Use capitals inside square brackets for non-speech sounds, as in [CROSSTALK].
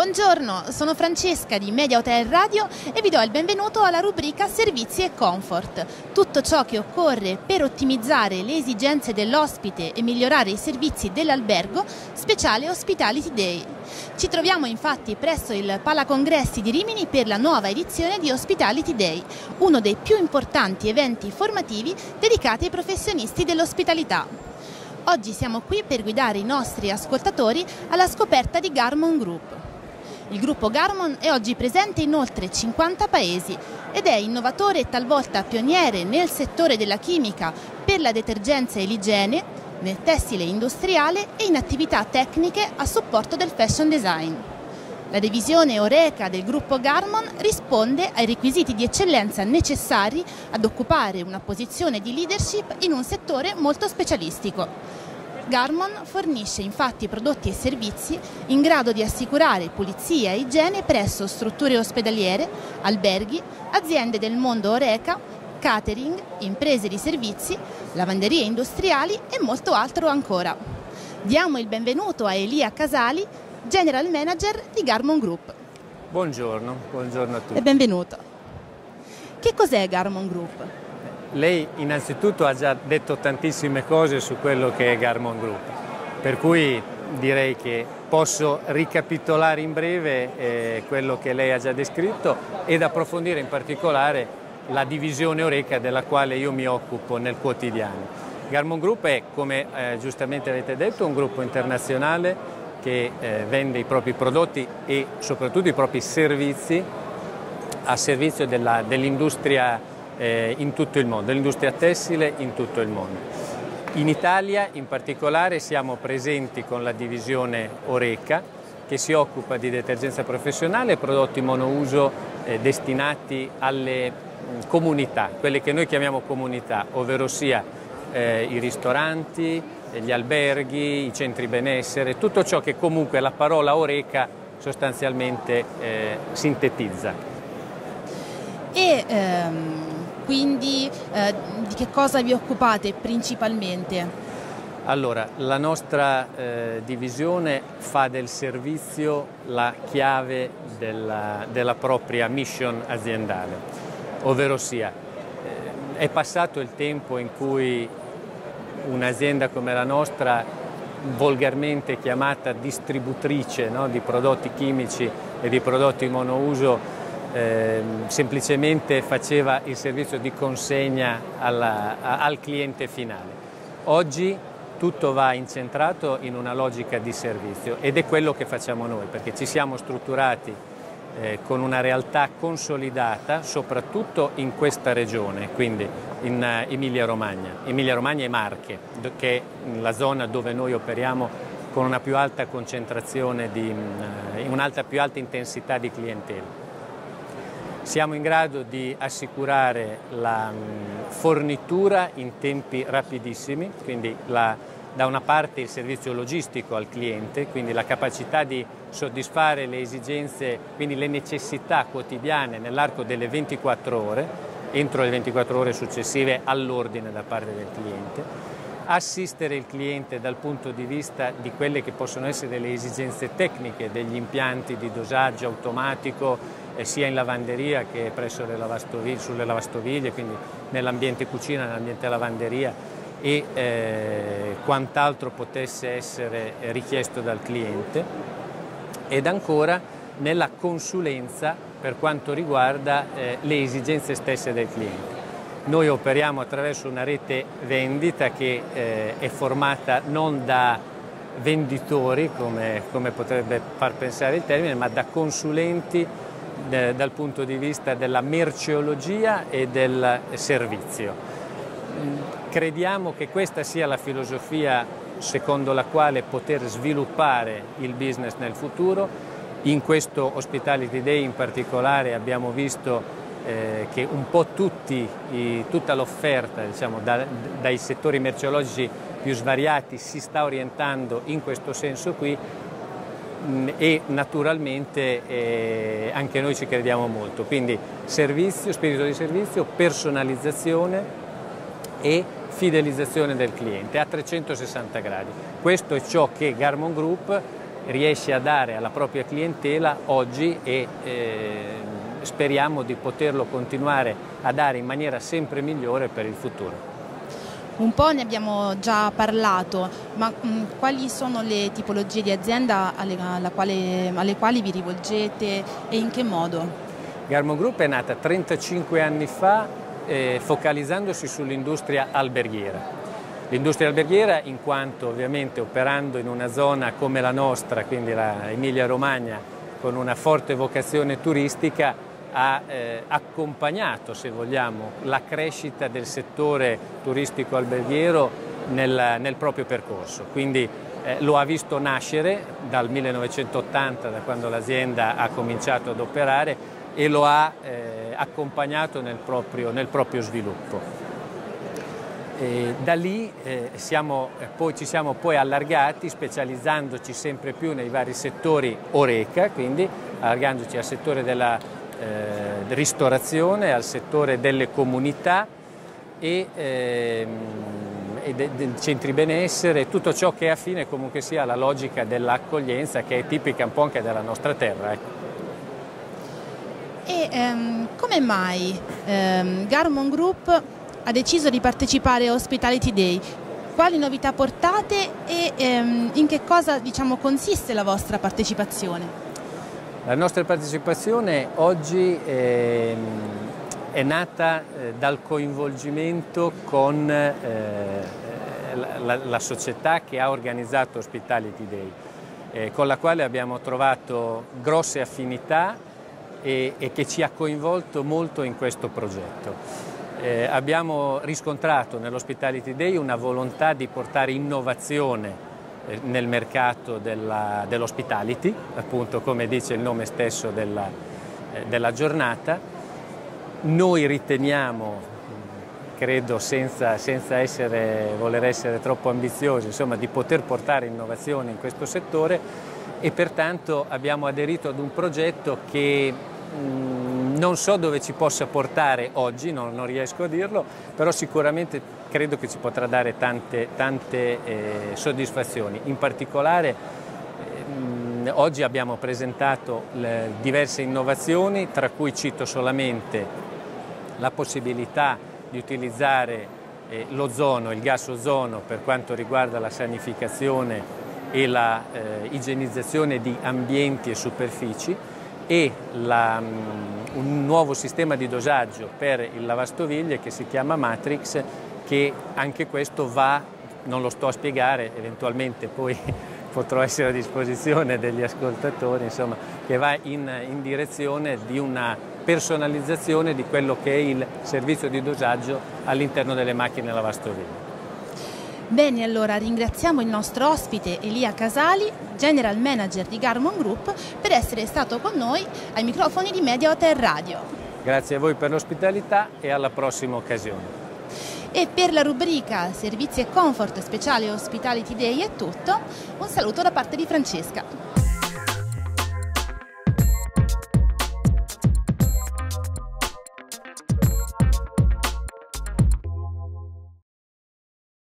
Buongiorno, sono Francesca di Media Hotel Radio e vi do il benvenuto alla rubrica Servizi e Comfort. Tutto ciò che occorre per ottimizzare le esigenze dell'ospite e migliorare i servizi dell'albergo, speciale Hospitality Day. Ci troviamo infatti presso il Palacongressi di Rimini per la nuova edizione di Hospitality Day, uno dei più importanti eventi formativi dedicati ai professionisti dell'ospitalità. Oggi siamo qui per guidare i nostri ascoltatori alla scoperta di Garmon Group. Il gruppo Garmon è oggi presente in oltre 50 paesi ed è innovatore e talvolta pioniere nel settore della chimica per la detergenza e l'igiene, nel tessile industriale e in attività tecniche a supporto del fashion design. La divisione Oreca del gruppo Garmon risponde ai requisiti di eccellenza necessari ad occupare una posizione di leadership in un settore molto specialistico. Garmon fornisce infatti prodotti e servizi in grado di assicurare pulizia e igiene presso strutture ospedaliere, alberghi, aziende del mondo Oreca, catering, imprese di servizi, lavanderie industriali e molto altro ancora. Diamo il benvenuto a Elia Casali, General Manager di Garmon Group. Buongiorno, buongiorno a tutti. E benvenuto. Che cos'è Garmon Group? Lei innanzitutto ha già detto tantissime cose su quello che è Garmon Group, per cui direi che posso ricapitolare in breve eh, quello che lei ha già descritto ed approfondire in particolare la divisione Oreca della quale io mi occupo nel quotidiano. Garmon Group è, come eh, giustamente avete detto, un gruppo internazionale che eh, vende i propri prodotti e soprattutto i propri servizi a servizio dell'industria eh, in tutto il mondo, dell'industria tessile in tutto il mondo. In Italia in particolare siamo presenti con la divisione Oreca che si occupa di detergenza professionale e prodotti monouso eh, destinati alle mh, comunità, quelle che noi chiamiamo comunità, ovvero sia eh, i ristoranti, gli alberghi, i centri benessere, tutto ciò che comunque la parola Oreca sostanzialmente eh, sintetizza. E, ehm quindi eh, di che cosa vi occupate principalmente? Allora, la nostra eh, divisione fa del servizio la chiave della, della propria mission aziendale, ovvero sia eh, è passato il tempo in cui un'azienda come la nostra volgarmente chiamata distributrice no, di prodotti chimici e di prodotti monouso eh, semplicemente faceva il servizio di consegna alla, a, al cliente finale. Oggi tutto va incentrato in una logica di servizio ed è quello che facciamo noi perché ci siamo strutturati eh, con una realtà consolidata soprattutto in questa regione, quindi in uh, Emilia Romagna, Emilia Romagna e Marche, che è la zona dove noi operiamo con una più alta concentrazione, di, uh, un'alta più alta intensità di clientela siamo in grado di assicurare la mm, fornitura in tempi rapidissimi, quindi la, da una parte il servizio logistico al cliente, quindi la capacità di soddisfare le esigenze, quindi le necessità quotidiane nell'arco delle 24 ore, entro le 24 ore successive all'ordine da parte del cliente, assistere il cliente dal punto di vista di quelle che possono essere le esigenze tecniche degli impianti di dosaggio automatico sia in lavanderia che presso le lavastoviglie, sulle lavastoviglie, quindi nell'ambiente cucina, nell'ambiente lavanderia e eh, quant'altro potesse essere richiesto dal cliente ed ancora nella consulenza per quanto riguarda eh, le esigenze stesse del cliente. Noi operiamo attraverso una rete vendita che eh, è formata non da venditori, come, come potrebbe far pensare il termine, ma da consulenti dal punto di vista della merceologia e del servizio. Crediamo che questa sia la filosofia secondo la quale poter sviluppare il business nel futuro. In questo Hospitality Day in particolare abbiamo visto eh, che un po' tutti, i, tutta l'offerta diciamo, da, dai settori merceologici più svariati si sta orientando in questo senso qui e naturalmente eh, anche noi ci crediamo molto, quindi servizio, spirito di servizio, personalizzazione e fidelizzazione del cliente a 360 gradi. Questo è ciò che Garmon Group riesce a dare alla propria clientela oggi e eh, speriamo di poterlo continuare a dare in maniera sempre migliore per il futuro. Un po' ne abbiamo già parlato, ma mh, mm, quali sono le tipologie di azienda alle, quale, alle quali vi rivolgete e in che modo? Garmo Group è nata 35 anni fa eh, focalizzandosi sull'industria alberghiera. L'industria alberghiera in quanto ovviamente operando in una zona come la nostra, quindi la Emilia Romagna, con una forte vocazione turistica, ha eh, accompagnato, se vogliamo, la crescita del settore turistico alberghiero nel, nel proprio percorso. Quindi eh, lo ha visto nascere dal 1980, da quando l'azienda ha cominciato ad operare, e lo ha eh, accompagnato nel proprio, nel proprio sviluppo. E da lì eh, siamo, eh, poi, ci siamo poi allargati specializzandoci sempre più nei vari settori Oreca, quindi allargandoci al settore della eh, ristorazione, al settore delle comunità e, ehm, e dei de centri benessere, tutto ciò che è affine comunque sia alla logica dell'accoglienza che è tipica un po' anche della nostra terra. Ecco. E ehm, come mai ehm, Garmon Group ha deciso di partecipare a Hospitality Day. Quali novità portate e ehm, in che cosa diciamo, consiste la vostra partecipazione? La nostra partecipazione oggi è, è nata eh, dal coinvolgimento con eh, la, la, società che ha organizzato Hospitality Day, eh, con la quale abbiamo trovato grosse affinità e, e che ci ha coinvolto molto in questo progetto. Eh, abbiamo riscontrato nell'Hospitality Day una volontà di portare innovazione eh, nel mercato dell'hospitality, appunto come dice il nome stesso della, eh, della giornata. Noi riteniamo, credo senza, senza essere, voler essere troppo ambiziosi, insomma, di poter portare innovazione in questo settore e pertanto abbiamo aderito ad un progetto che Mm, non so dove ci possa portare oggi, non, non, riesco a dirlo, però sicuramente credo che ci potrà dare tante, tante eh, soddisfazioni. In particolare eh, oggi abbiamo presentato le, diverse innovazioni, tra cui cito solamente la possibilità di utilizzare eh, l'ozono, il gas ozono per quanto riguarda la sanificazione e la eh, igienizzazione di ambienti e superfici e la, mm, un nuovo sistema di dosaggio per il lavastoviglie che si chiama Matrix che anche questo va, non lo sto a spiegare, eventualmente poi [LAUGHS] potrò essere a disposizione degli ascoltatori, insomma, che va in, in direzione di una personalizzazione di quello che è il servizio di dosaggio all'interno delle macchine lavastoviglie. Bene, allora ringraziamo il nostro ospite Elia Casali, General Manager di Garmon Group, per essere stato con noi ai microfoni di Media Hotel Radio. Grazie a voi per l'ospitalità e alla prossima occasione. E per la rubrica Servizi e Comfort speciale Hospitality Day è tutto. Un saluto da parte di Francesca.